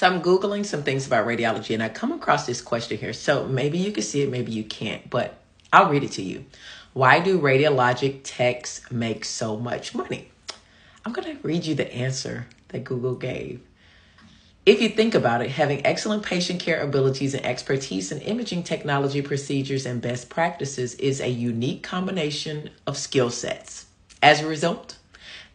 So I'm Googling some things about radiology and I come across this question here. So maybe you can see it, maybe you can't, but I'll read it to you. Why do radiologic techs make so much money? I'm going to read you the answer that Google gave. If you think about it, having excellent patient care abilities and expertise in imaging technology procedures and best practices is a unique combination of skill sets. As a result,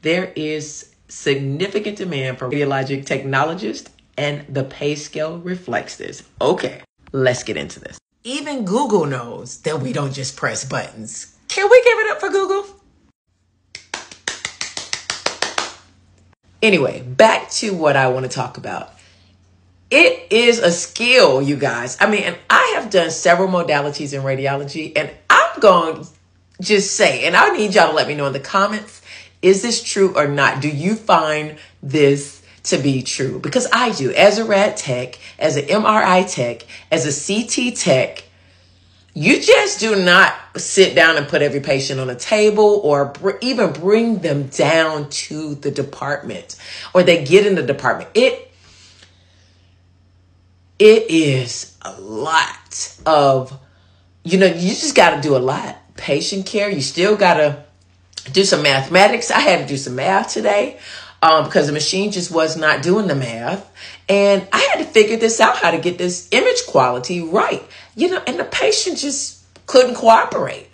there is significant demand for radiologic technologists, and the pay scale reflects this. Okay, let's get into this. Even Google knows that we don't just press buttons. Can we give it up for Google? Anyway, back to what I want to talk about. It is a skill, you guys. I mean, and I have done several modalities in radiology, and I'm going to just say, and I need y'all to let me know in the comments is this true or not? Do you find this to be true? Because I do. As a rad tech, as an MRI tech, as a CT tech, you just do not sit down and put every patient on a table or br- even bring them down to the department or they get in the department. It it is a lot of you know, you just got to do a lot. Patient care, you still got to do some mathematics. I had to do some math today um, because the machine just was not doing the math. And I had to figure this out how to get this image quality right. You know, and the patient just couldn't cooperate.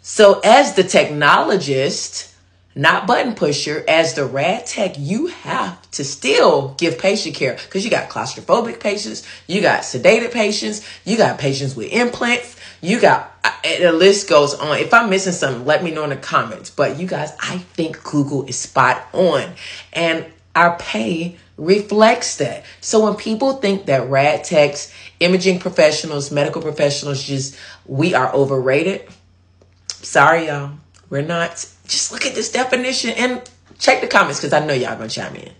So, as the technologist, not button pusher, as the rad tech, you have to still give patient care because you got claustrophobic patients, you got sedated patients, you got patients with implants, you got the list goes on. If I'm missing something, let me know in the comments. But you guys, I think Google is spot on. And our pay reflects that. So when people think that rad techs, imaging professionals, medical professionals, just we are overrated, sorry y'all, we're not. Just look at this definition and check the comments because I know y'all gonna chime in.